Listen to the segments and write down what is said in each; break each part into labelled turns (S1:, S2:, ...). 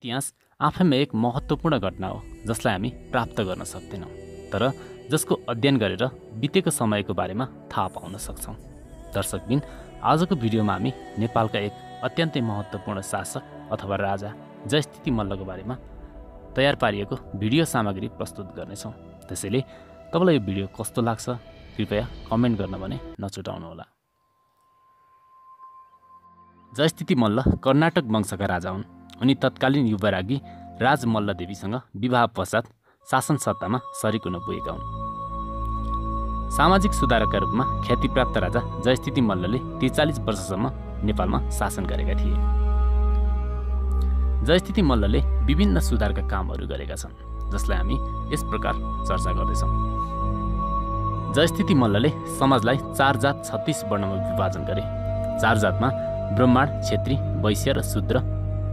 S1: इतिहास आफैमा एक महत्त्वपूर्ण घटना हो जसलाई हामी प्राप्त गर्न सक्दैनौँ। तर जसको अध्ययन गरेर बितेको समयको बारेमा थाहा पाउन सक्छौँ। दर्शकबिन आजको भिडियोमा हामी नेपालका एक अत्यन्तै महत्त्वपूर्ण शासक अथवा राजा जयस्थिति मल्लको बारेमा तयार पारिएको भिडियो सामग्री प्रस्तुत गर्नेछौँ। त्यसैले तपाईँलाई यो भिडियो कस्तो लाग्छ कृपया कमेन्ट गर्न भने नछुटाउनुहोला। जयस्थिति मल्ल कर्नाटक वंशका राजा हुन्। उनी तत्कालीन युवरागी राज मल्लदेवीसँग विवाह पश्चात शासन सत्तामा सरिक हुन पुगेका हुन्। सामाजिक सुधारकका रूपमा ख्यातिप्राप्त राजा जयस्थिति मल्लले त्रिचालिस वर्षसम्म नेपालमा शासन गरेका थिए। जयस्थिति मल्लले विभिन्न सुधारका कामहरू गरेका छन् जसलाई हामी यस प्रकार चर्चा गर्दैछौँ। जयस्थिति मल्लले समाजलाई चार जात छत्तिस वर्णमा विभाजन गरे। चार जातमा ब्रह्माण छेत्री वैश्य र शूद्र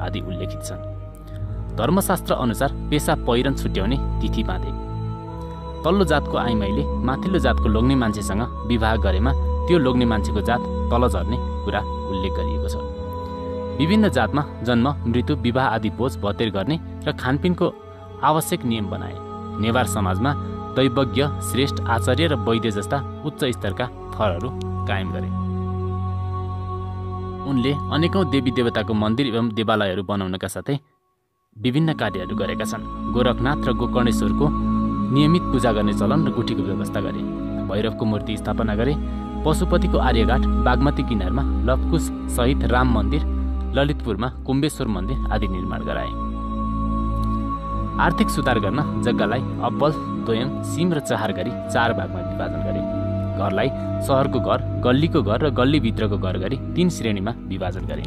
S1: आदि उल्लेखित छन्। धर्मशास्त्र अनुसार पेसा पहिरन छुट्याउने तिथि बाँधे। तल्लो जातको आइमाईले माथिल्लो जातको लोग्ने मान्छेसँग विवाह गरेमा त्यो लोग्ने मान्छेको जात तल झर्ने कुरा उल्लेख गरिएको छ। विभिन्न जातमा जन्म मृत्यु विवाह आदि बोझ भतेर गर्ने र खानपिनको आवश्यक नियम बनाए। नेवार समाजमा दैवज्ञ श्रेष्ठ आचार्य र वैद्य जस्ता उच्च स्तरका थरहरू कायम गरे। उनले अनेकौँ देवी देवताको मन्दिर एवं देवालयहरू बनाउनका साथै विभिन्न कार्यहरू गरेका छन्। गोरखनाथ र गोकर्णेश्वरको नियमित पूजा गर्ने चलन र गुठीको व्यवस्था गरे। भैरवको मूर्ति स्थापना गरे। पशुपतिको आर्यघाट बागमती किनारमा लवकुश सहित राम मन्दिर ललितपुरमा कुम्बेश्वर मन्दिर आदि निर्माण गराए। आर्थिक सुधार गर्न जग्गालाई अब्बल दोयम सिम र चहार गरी चार भागमा विभाजन गरे। घरलाई सहरको घर गल्लीको घर र गल्लीभित्रको घर गरी तीन श्रेणीमा विभाजन गरे।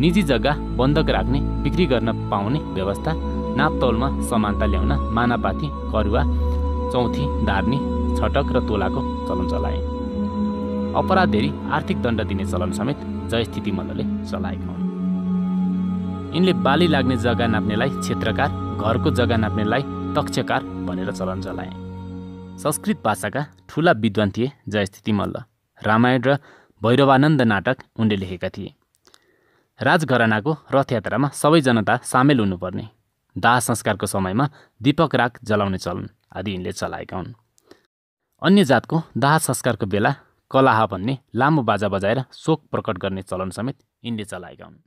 S1: निजी जग्गा बन्धक राख्ने बिक्री गर्न पाउने व्यवस्था नापतौलमा समानता ल्याउन मानापाती करुवा चौथी धार्नी छटक र तोलाको चलन चलाए। अपराध धेरै आर्थिक दण्ड दिने चलन समेत जयस्थिति मल्लले चलाएका हुन्। यिनले बाली लाग्ने जग्गा नाप्नेलाई क्षेत्रकार घरको जग्गा नाप्नेलाई तक्षकार भनेर चलन चलाए। संस्कृत भाषाका ठुला विद्वान थिए जयस्थिति मल्ल रामायण र भैरवानन्द नाटक उनले लेखेका थिए। राजघरानाको रथयात्रामा सबै जनता सामेल हुनुपर्ने। दाह संस्कारको समयमा दीपक राग जलाउने चलन आदि यिनले चलाएका हुन्। अन्य जातको दाह संस्कारको बेला कलाह भन्ने लामो बाजा बजाएर शोक प्रकट गर्ने चलन समेत यिनले चलाएका हुन्।